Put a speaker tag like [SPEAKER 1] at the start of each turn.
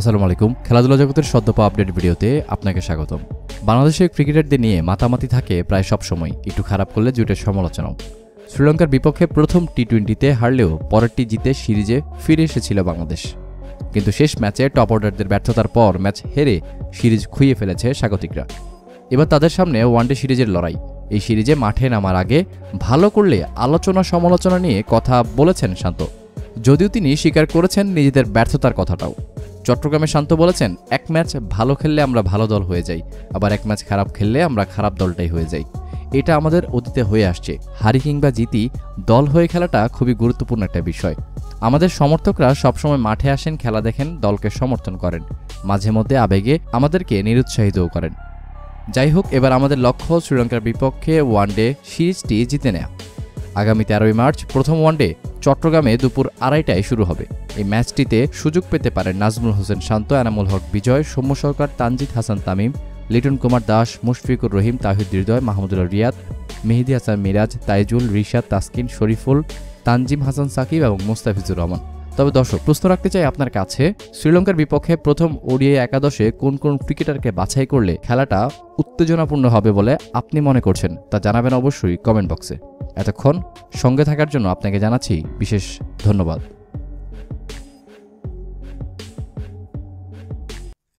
[SPEAKER 1] আসসালামু আলাইকুম খেলাধুলা জগতের সদ্যপা আপডেট ভিডিওতে আপনাকে স্বাগতম। বাংলাদেশের ক্রিকেটারদের নিয়ে মাতামাতি থাকে প্রায় সব সময়। একটু খারাপ করলে জুটের সমালোচনাও। শ্রীলঙ্কার বিপক্ষে প্রথম টি টোয়েন্টিতে হারলেও পরেরটি জিতে সিরিজে ফিরে এসেছিল বাংলাদেশ। কিন্তু শেষ ম্যাচে টপ অর্ডারদের ব্যর্থতার পর ম্যাচ হেরে সিরিজ খুইয়ে ফেলেছে স্বাগতিকরা। এবার তাদের সামনে ওয়ানডে সিরিজের লড়াই। এই সিরিজে মাঠে নামার আগে ভালো করলে আলোচনা সমালোচনা নিয়ে কথা বলেছেন শান্ত। যদিও তিনি স্বীকার করেছেন নিজেদের ব্যর্থতার কথাটাও। চট্টগ্রামে শান্ত বলেছেন, এক ম্যাচ ভালো খেললে আমরা ভালো দল হয়ে যাই, আবার এক ম্যাচ খারাপ খেললে আমরা খারাপ দলটাই হয়ে যাই। এটা আমাদের অতীতে হয়ে আসছে। হারি কিংবা জিতি, দল হয়ে খেলাটা খুবই গুরুত্বপূর্ণ একটা বিষয়। আমাদের সমর্থকরা সবসময় মাঠে আসেন, খেলা দেখেন, দলকে সমর্থন করেন। মাঝে মধ্যে আবেগে আমাদেরকে নিরুৎসাহিতও করেন। যাই হোক, এবার আমাদের লক্ষ্য শ্রীলঙ্কার বিপক্ষে ওয়ানডে সিরিজটি জিতে নেয়া। আগামী তেরোই মার্চ প্রথম ওয়ানডে চট্টগ্রামে দুপুর আড়াইটায় শুরু হবে। এই ম্যাচটিতে সুযোগ পেতে পারেন নাজমুল হোসেন শান্ত, এনামুল হক বিজয়, সৌম্য সরকার, তানজিদ হাসান তামিম, লিটন কুমার দাস, মুশফিকুর রহিম তাহিদ হৃদয়, মাহমুদুল্লাহ রিয়াদ, মেহেদি হাসান মিরাজ, তাইজুল, রিশাদ, তাসকিন, শরীফুল, তানজিম হাসান সাকিব এবং মোস্তাফিজুর রহমান। তবে দর্শক, প্রশ্ন রাখতে চাই আপনার কাছে, শ্রীলঙ্কার বিপক্ষে প্রথম ওডিআই একাদশে কোন কোন ক্রিকেটারকে বাছাই করলে খেলাটা উত্তেজনাপূর্ণ হবে বলে আপনি মনে করছেন তা জানাবেন অবশ্যই কমেন্ট বক্সে। এতক্ষণ সঙ্গে থাকার জন্য আপনাকে জানাচ্ছি বিশেষ ধন্যবাদ।